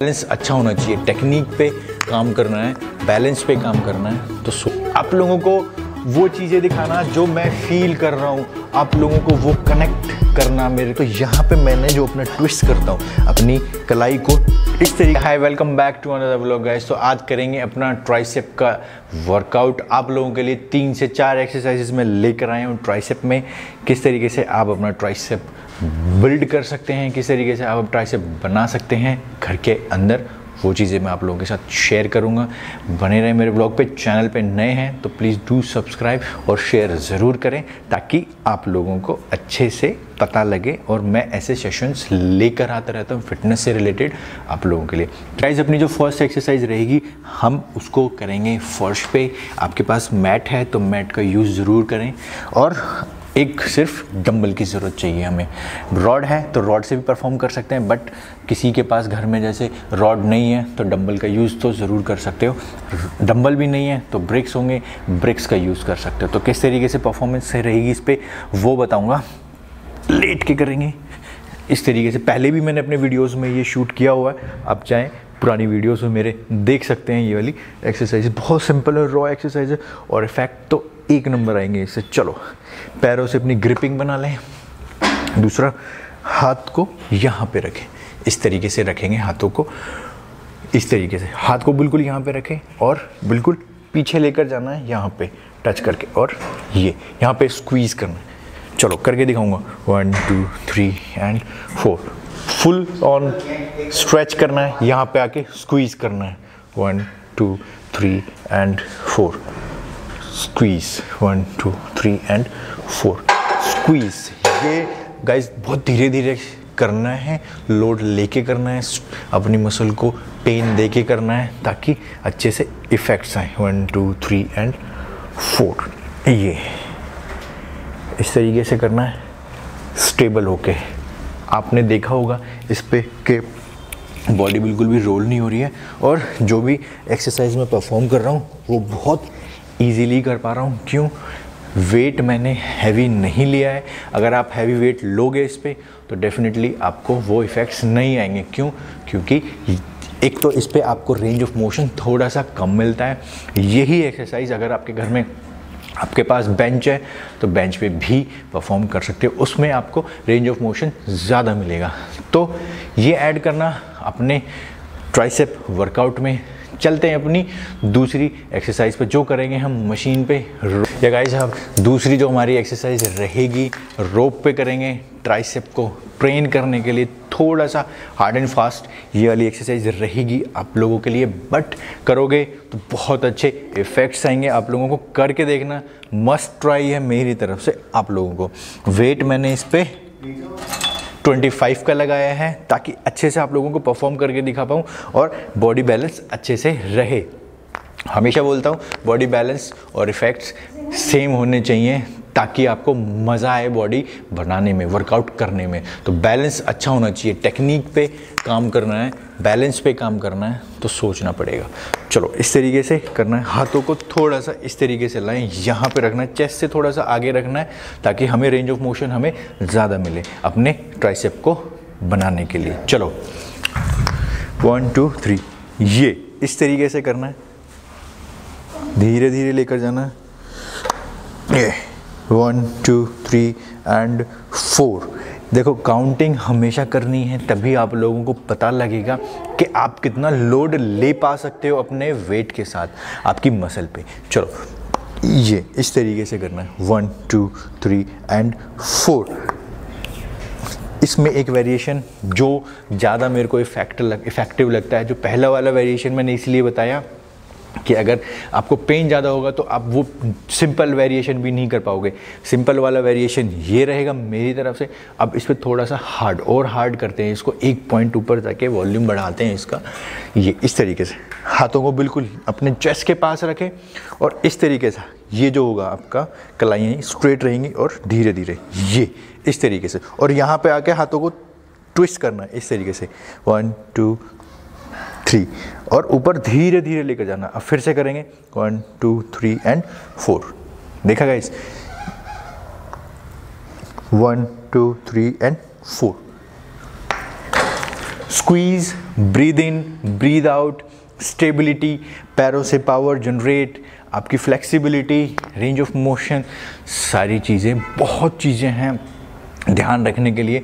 Balance अच्छा होना चाहिए। टेक्निक पे काम करना है, बैलेंस पे काम करना है। तो आप लोगों को वो चीज़ें दिखाना जो मैं फील कर रहा हूँ। आप लोगों को वो कनेक्ट करना मेरे तो यहाँ पे मैंने जो अपना ट्विस्ट करता हूँ, अपनी कलाई को इस तरीके hi welcome back to another vlog guys तो आज करेंगे अपना ट्राइसेप का वर्कआउट आप लोगों के लिए तीन से चार एक्सरसाइजेस में लेकर आए हूँ ट्राइसेप में। किस तरीके से आप अपना ट्राइसेप बिल्ड कर सकते हैं, किस तरीके से आप ट्राइसेप बना सकते हैं घर के अंदर। वो चीज़ें मैं आप लोगों के साथ शेयर करूँगा। बने रहे मेरे ब्लॉग पे चैनल पे नए हैं तो प्लीज़ डू सब्सक्राइब और शेयर ज़रूर करें ताकि आप लोगों को अच्छे से पता लगे और मैं ऐसे सेशंस लेकर आता रहता हूँ फिटनेस से रिलेटेड आप लोगों के लिए। गाइज़ अपनी जो फ़र्स्ट एक्सरसाइज रहेगी, हम उसको करेंगे फर्श पे। आपके पास मैट है तो मैट का यूज़ ज़रूर करें। और एक सिर्फ़ डंबल की ज़रूरत चाहिए हमें। रॉड है तो रॉड से भी परफॉर्म कर सकते हैं बट किसी के पास घर में जैसे रॉड नहीं है तो डंबल का यूज़ तो ज़रूर कर सकते हो। डंबल भी नहीं है तो ब्रिक्स होंगे ब्रिक्स का यूज़ कर सकते हो। तो किस तरीके से परफॉर्मेंस रहेगी इस पर वो बताऊँगा। लेट के करेंगे। इस तरीके से, पहले भी मैंने अपने वीडियोस में ये शूट किया हुआ है। आप चाहें पुरानी वीडियोस में मेरे देख सकते हैं ये वाली एक्सरसाइज बहुत सिंपल है रॉ एक्सरसाइज है और इफ़ेक्ट तो एक नंबर आएँगे इससे। चलो, पैरों से अपनी ग्रिपिंग बना लें। दूसरा, हाथ को यहाँ पे रखें। इस तरीके से रखेंगे हाथों को। इस तरीके से हाथ को बिल्कुल यहाँ पे रखें और बिल्कुल पीछे लेकर जाना है यहाँ पे टच करके और ये, यहाँ पे स्क्वीज़ करना है। चलो, करके दिखाऊँगा। One two three and four full on stretch करना है, यहाँ पे आके स्क्वीज़ करना है। One two three and four squeeze one two three and four squeeze ये गाइज़ बहुत धीरे धीरे करना है लोड लेके करना है, अपनी मसल को पेन दे के करना है, ताकि अच्छे से इफ़ेक्ट्स आए। One two three and four ये। इस तरीके से करना है स्टेबल होके। आपने देखा होगा, इस पर के बॉडी बिल्कुल भी रोल नहीं हो रही है और जो भी एक्सरसाइज में परफॉर्म कर रहा हूँ, वो बहुत ईजीली कर पा रहा हूँ। क्यों? वेट मैंने हैवी नहीं लिया है। अगर आप हैवी वेट लोगे इस पर तो डेफिनेटली आपको वो इफ़ेक्ट्स नहीं आएँगे। क्यों? क्योंकि एक तो इस पर आपको रेंज ऑफ़ मोशन थोड़ा सा कम मिलता है। यही एक्सरसाइज अगर आपके घर में आपके पास बेंच है तो बेंच पे भी परफॉर्म कर सकते हो। उसमें आपको रेंज ऑफ़ मोशन ज़्यादा मिलेगा। तो ये ऐड करना अपने ट्राइसेप वर्कआउट में। चलते हैं अपनी दूसरी एक्सरसाइज पर। जो करेंगे हम मशीन पे या गाइस अब दूसरी जो हमारी एक्सरसाइज रहेगी रोप पे करेंगे ट्राइसेप को ट्रेन करने के लिए। थोड़ा सा हार्ड एंड फास्ट ये वाली एक्सरसाइज रहेगी आप लोगों के लिए बट करोगे तो बहुत अच्छे इफ़ेक्ट्स आएँगे। आप लोगों को करके देखना मस्ट ट्राई है मेरी तरफ़ से आप लोगों को। वेट मैंने इस पर 25 का लगाया है, ताकि अच्छे से आप लोगों को परफॉर्म करके दिखा पाऊँ और बॉडी बैलेंस अच्छे से रहे। हमेशा बोलता हूँ बॉडी बैलेंस और इफ़ेक्ट्स सेम होने चाहिए। ताकि आपको मज़ा आए बॉडी बनाने में वर्कआउट करने में। तो बैलेंस अच्छा होना चाहिए। टेक्निक पे काम करना है बैलेंस पे काम करना है तो सोचना पड़ेगा। चलो, इस तरीके से करना है। हाथों को थोड़ा सा इस तरीके से लाएँ। यहाँ पे रखना है। चेस्ट से थोड़ा सा आगे रखना है, ताकि हमें रेंज ऑफ़ मोशन हमें ज़्यादा मिले अपने ट्राइसेप को बनाने के लिए। चलो। वन टू थ्री ये इस तरीके से करना है। धीरे धीरे लेकर जाना है। ये। One, two, three and four. देखो काउंटिंग हमेशा करनी है, तभी आप लोगों को पता लगेगा कि आप कितना लोड ले पा सकते हो अपने वेट के साथ, आपकी मसल पे। चलो, ये इस तरीके से करना है। One, two, three and four. इसमें एक वेरिएशन जो ज़्यादा मेरे को इफ़ेक्ट लग इफ़ेक्टिव लगता है, जो पहला वाला वेरिएशन मैंने इसलिए बताया कि अगर आपको पेन ज़्यादा होगा तो आप वो सिंपल वेरिएशन भी नहीं कर पाओगे। सिंपल वाला वेरिएशन ये रहेगा मेरी तरफ़ से। अब इस पर थोड़ा सा हार्ड और हार्ड करते हैं इसको। एक पॉइंट ऊपर जाके वॉल्यूम बढ़ाते हैं इसका। ये इस तरीके से। हाथों को बिल्कुल अपने चेस्ट के पास रखें और इस तरीके से। ये जो होगा आपका कलाइयाँ स्ट्रेट रहेंगी और धीरे धीरे ये इस तरीके से। और यहाँ पे आके हाथों को ट्विस्ट करना इस तरीके से। वन टू थ्री और ऊपर धीरे धीरे लेकर जाना। अब फिर से करेंगे। One two three and four देखा guys one two three and four squeeze breathe in breathe out stability पैरों से पावर जनरेट आपकी फ्लेक्सिबिलिटी रेंज ऑफ़ मोशन सारी चीज़ें, बहुत चीज़ें हैं ध्यान रखने के लिए।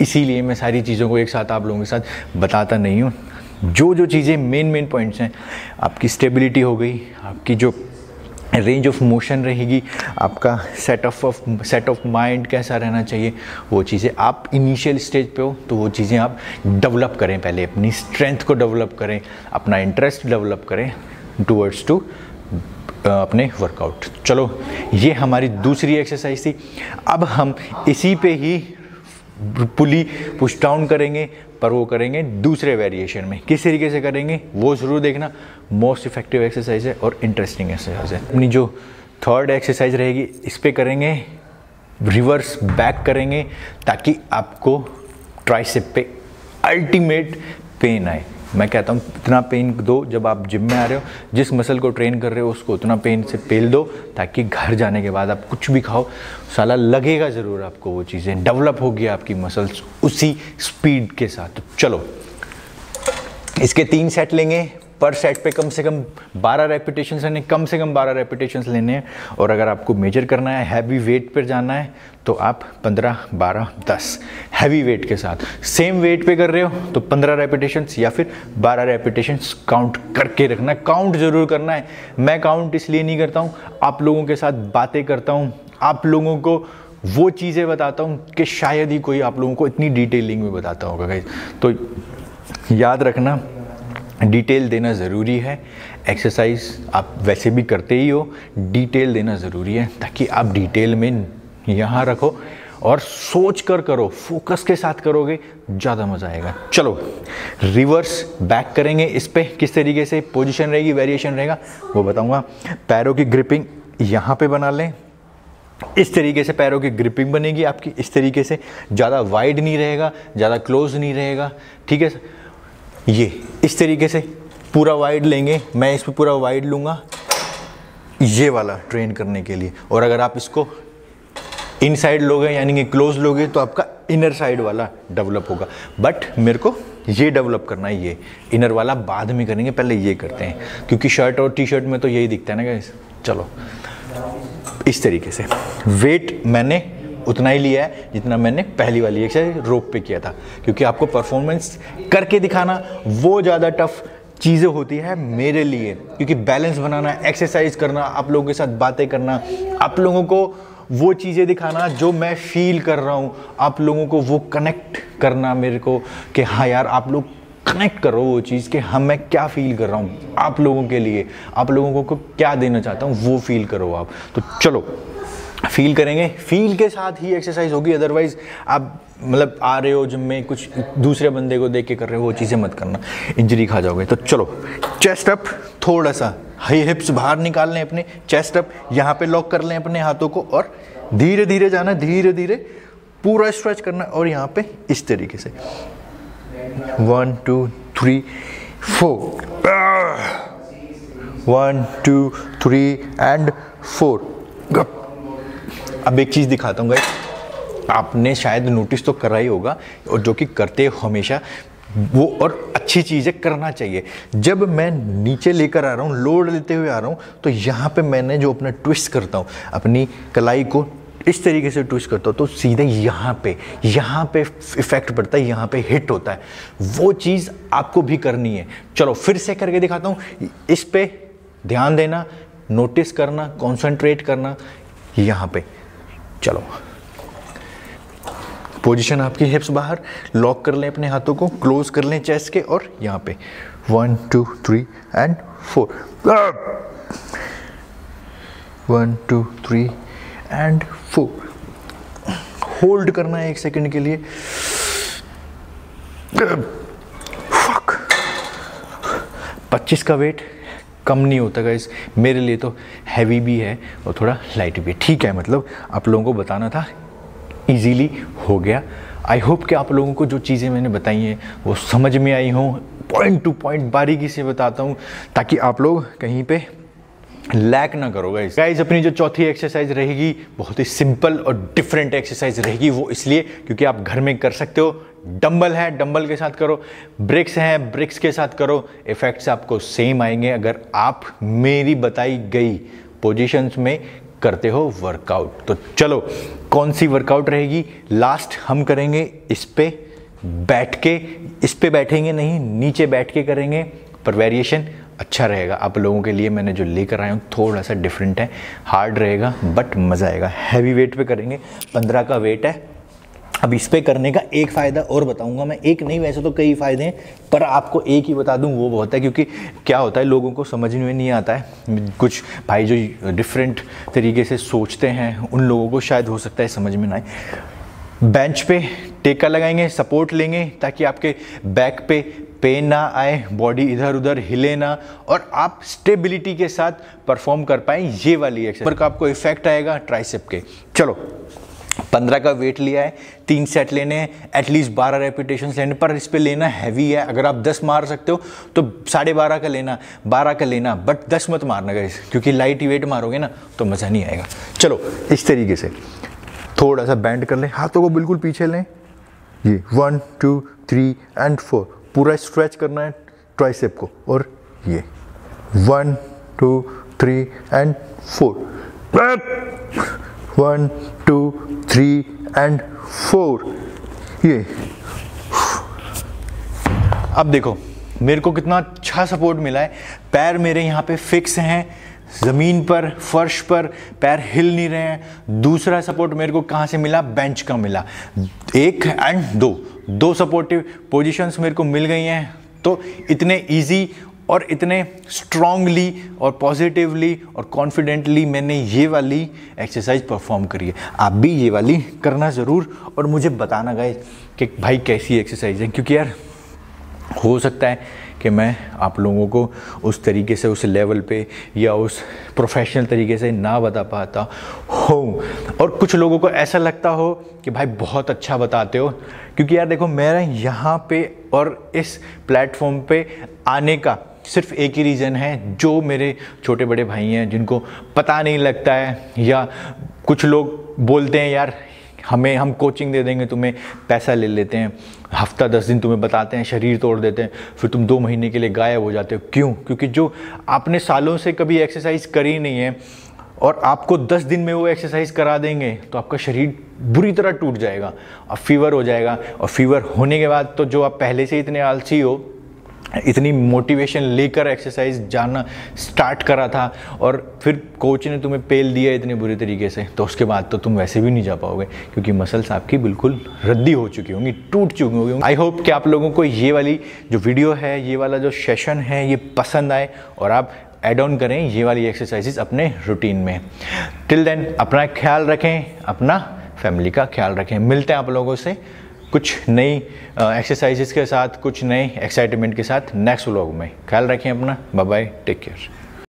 इसीलिए मैं सारी चीज़ों को एक साथ आप लोगों के साथ बताता नहीं हूँ। जो जो चीज़ें मेन मेन पॉइंट्स हैं, आपकी स्टेबिलिटी हो गई, आपकी जो रेंज ऑफ़ मोशन रहेगी, आपका set of of set of mind कैसा रहना चाहिए, वो चीज़ें आप इनिशियल स्टेज पे हो तो वो चीज़ें आप डेवलप करें पहले, अपनी स्ट्रेंथ को डेवलप करें, अपना इंटरेस्ट डेवलप करें टूवर्ड्स टू अपने वर्कआउट चलो, ये हमारी दूसरी एक्सरसाइज थी। अब हम इसी पे ही पुली पुश डाउन करेंगे, पर वो करेंगे दूसरे वेरिएशन में। किस तरीके से करेंगे, वो ज़रूर देखना। मोस्ट इफ़ेक्टिव एक्सरसाइज है और इंटरेस्टिंग एक्सरसाइज है। अपनी जो थर्ड एक्सरसाइज रहेगी, इस पर करेंगे रिवर्स बैक करेंगे, ताकि आपको ट्राइसेप पे अल्टीमेट पेन आए। मैं कहता हूँ, इतना पेन दो जब आप जिम में आ रहे हो, जिस मसल को ट्रेन कर रहे हो, उसको उतना पेन से पेल दो, ताकि घर जाने के बाद आप कुछ भी खाओ। साला लगेगा ज़रूर आपको वो चीज़ें डेवलप होगी आपकी मसल्स उसी स्पीड के साथ। चलो, इसके तीन सेट लेंगे। पर सेट पे कम से कम 12 रेपिटेशन लेने, कम से कम 12 रेपिटेशन लेने हैं। और अगर आपको मेजर करना है हैवी वेट पर जाना है तो आप 15 12 10 हैवी वेट के साथ। सेम वेट पे कर रहे हो तो 15 रेपिटेशन या फिर 12 रेपिटेशन काउंट करके रखना। काउंट ज़रूर करना है। मैं काउंट इसलिए नहीं करता हूँ, आप लोगों के साथ बातें करता हूँ, आप लोगों को वो चीज़ें बताता हूँ कि शायद ही कोई आप लोगों को इतनी डिटेलिंग में बताता होगा तो याद रखना डिटेल देना ज़रूरी है। एक्सरसाइज आप वैसे भी करते ही हो डिटेल देना ज़रूरी है ताकि आप डिटेल में यहाँ रखो और सोच कर करो फोकस के साथ करोगे, ज़्यादा मज़ा आएगा। चलो रिवर्स बैक करेंगे इस पर किस तरीके से पोजीशन रहेगी वेरिएशन रहेगा, वो बताऊँगा। पैरों की ग्रिपिंग यहाँ पे बना लें। इस तरीके से पैरों की ग्रिपिंग बनेगी आपकी, इस तरीके से। ज़्यादा वाइड नहीं रहेगा, ज़्यादा क्लोज नहीं रहेगा, ठीक है? ये इस तरीके से पूरा वाइड लेंगे। मैं इस पर पूरा वाइड लूँगा। ये वाला ट्रेन करने के लिए। और अगर आप इसको इन साइड लोगे, यानी कि क्लोज लोगे तो आपका इनर साइड वाला डेवलप होगा। बट मेरे को ये डेवलप करना है ये। इनर वाला बाद में करेंगे, पहले ये करते हैं। क्योंकि शर्ट और टी शर्ट में तो यही दिखता है ना गाइस चलो। इस तरीके से। वेट मैंने उतना ही लिया है जितना मैंने पहली वाली एक्सरसाइज रोप पे किया था। क्योंकि आपको परफॉर्मेंस करके दिखाना, वो ज़्यादा टफ चीज़ें होती है मेरे लिए। क्योंकि बैलेंस बनाना एक्सरसाइज करना, आप लोगों के साथ बातें करना, आप लोगों को वो चीज़ें दिखाना जो मैं फील कर रहा हूँ, आप लोगों को वो कनेक्ट करना मेरे को कि हाँ यार, आप लोग कनेक्ट करो वो चीज़ कि हम मैं क्या फील कर रहा हूँ आप लोगों के लिए। आप लोगों को क्या देना चाहता हूँ, वो फील करो आप। तो चलो फील करेंगे। फील के साथ ही एक्सरसाइज होगी अदरवाइज़ आप मतलब आ रहे हो जिम में, कुछ दूसरे बंदे को देख के कर रहे हो, वो चीज़ें मत करना। इंजरी खा जाओगे। तो चलो चेस्ट अप थोड़ा सा हाई हिप्स बाहर निकाल लें अपने चेस्ट अप यहाँ पे लॉक कर लें अपने हाथों को और धीरे धीरे जाना धीरे धीरे पूरा स्ट्रेच करना और यहाँ पे इस तरीके से। One two three four one two three and four अब एक चीज़ दिखाता हूँ भाई आपने शायद नोटिस तो करा ही होगा, और जो कि करते हमेशा, वो और अच्छी चीज़ें करना चाहिए। जब मैं नीचे लेकर आ रहा हूँ, लोड लेते हुए आ रहा हूँ तो यहाँ पे मैंने जो अपना ट्विस्ट करता हूँ, अपनी कलाई को इस तरीके से ट्विस्ट करता हूँ तो सीधे यहाँ पे यहाँ पे इफ़ेक्ट पड़ता है, यहाँ पे हिट होता है। वो चीज़ आपको भी करनी है। चलो, फिर से करके दिखाता हूँ। इस पे ध्यान देना नोटिस करना कॉन्सेंट्रेट करना, यहाँ पे। चलो। पोजीशन आपकी हिप्स बाहर लॉक कर लें अपने हाथों को क्लोज कर लें चेस्ट के और यहाँ पे। One two three and four one two three and four hold करना है एक सेकंड के लिए। फक पच्चीस का वेट कम नहीं होता गाइस मेरे लिए तो हैवी भी है और थोड़ा लाइट भी है। ठीक है मतलब आप लोगों को बताना था ईजीली हो गया। आई होप कि आप लोगों को जो चीज़ें मैंने बताई हैं, वो समझ में आई हों। पॉइंट टू पॉइंट बारीकी से बताता हूँ, ताकि आप लोग कहीं पे लैक ना करो गाइज़ गाइज़ अपनी जो चौथी एक्सरसाइज रहेगी, बहुत ही सिंपल और डिफरेंट एक्सरसाइज रहेगी वो इसलिए क्योंकि आप घर में कर सकते हो। डंबल है डंबल के साथ करो। ब्रिक्स हैं ब्रिक्स के साथ करो। इफेक्ट्स आपको सेम आएँगे अगर आप मेरी बताई गई पोजीशंस में करते हो वर्कआउट तो चलो, कौन सी वर्कआउट रहेगी? लास्ट हम करेंगे इस पर बैठ के। इस पर बैठेंगे नहीं, नीचे बैठ के करेंगे। पर वेरिएशन अच्छा रहेगा। आप लोगों के लिए मैंने जो लेकर आया हूँ, थोड़ा सा डिफरेंट है। हार्ड रहेगा बट मज़ा आएगा। हैवी वेट पे करेंगे। पंद्रह का वेट है। अब इस पर करने का एक फ़ायदा और बताऊँगा मैं। एक नहीं, वैसे तो कई फ़ायदे हैं, पर आपको एक ही बता दूँ, वो बहुत है, क्योंकि क्या होता है, लोगों को समझ में नहीं आता है। कुछ भाई जो डिफरेंट तरीके से सोचते हैं, उन लोगों को शायद हो सकता है समझ में ना आए। बेंच पे टेका लगाएँगे सपोर्ट लेंगे, ताकि आपके बैक पे पेन ना आए बॉडी इधर उधर हिले ना, और आप स्टेबिलिटी के साथ परफॉर्म कर पाए ये वाली एक्सरसाइज का आपको इफ़ेक्ट आएगा ट्राइसेप के। चलो, पंद्रह का वेट लिया है, तीन सेट लेने हैं एटलीस्ट बारह रेपिटेशन लेने, पर इस पर लेना हैवी है। अगर आप दस मार सकते हो तो साढ़े बारह का लेना, बारह का लेना बट दस मत मारना गए क्योंकि लाइट वेट मारोगे ना तो मज़ा नहीं आएगा। चलो, इस तरीके से, थोड़ा सा बैंड कर लें, हाथों को बिल्कुल पीछे लें। ये one two three and four पूरा स्ट्रेच करना है ट्राइसेप को और ये। One two three and four one two three and four ये। अब देखो, मेरे को कितना अच्छा सपोर्ट मिला है। पैर मेरे यहाँ पे फिक्स हैं। ज़मीन पर, फर्श पर पैर हिल नहीं रहे हैं। दूसरा सपोर्ट मेरे को कहाँ से मिला? बेंच का मिला। एक एंड दो। दो सपोर्टिव पोजीशंस मेरे को मिल गई हैं। तो इतने इजी और इतने स्ट्रांगली और पॉजिटिवली और कॉन्फिडेंटली मैंने ये वाली एक्सरसाइज परफॉर्म करी है। आप भी ये वाली करना ज़रूर और मुझे बताना गए कि भाई कैसी एक्सरसाइज है? क्योंकि यार, हो सकता है कि मैं आप लोगों को उस तरीके से, उस लेवल पे या उस प्रोफेशनल तरीके से ना बता पाता हूँ। और कुछ लोगों को ऐसा लगता हो कि भाई बहुत अच्छा बताते हो, क्योंकि यार देखो मेरा यहाँ पे और इस प्लेटफॉर्म पे आने का सिर्फ़ एक ही रीज़न है, जो मेरे छोटे बड़े भाई हैं, जिनको पता नहीं लगता है, या कुछ लोग बोलते हैं, यार, हमें, हम कोचिंग दे देंगे, तुम्हें पैसा ले लेते हैं। हफ़्ता दस दिन तुम्हें बताते हैं, शरीर तोड़ देते हैं, फिर तुम दो महीने के लिए गायब हो जाते हो। क्यों? क्योंकि जो आपने सालों से कभी एक्सरसाइज करी नहीं है और आपको दस दिन में वो एक्सरसाइज करा देंगे तो आपका शरीर बुरी तरह टूट जाएगा और फीवर हो जाएगा। और फीवर होने के बाद तो जो आप पहले से इतने आलसी हो इतनी मोटिवेशन लेकर एक्सरसाइज जाना स्टार्ट करा था और फिर कोच ने तुम्हें पेल दिया इतने बुरे तरीके से तो उसके बाद तो तुम वैसे भी नहीं जा पाओगे, क्योंकि मसल्स आपकी बिल्कुल रद्दी हो चुकी होंगी, टूट चुकी होंगी। आई होप कि आप लोगों को ये वाली जो वीडियो है, ये वाला जो सेशन है, ये पसंद आए और आप एड ऑन करें ये वाली एक्सरसाइजेस अपने रूटीन में। टिल देन अपना ख्याल रखें, अपना फैमिली का ख्याल रखें। मिलते हैं आप लोगों से। कुछ नई एक्सरसाइजेस के साथ, कुछ नए एक्साइटमेंट के साथ नेक्स्ट व्लॉग में। ख्याल रखें अपना। Bye bye take care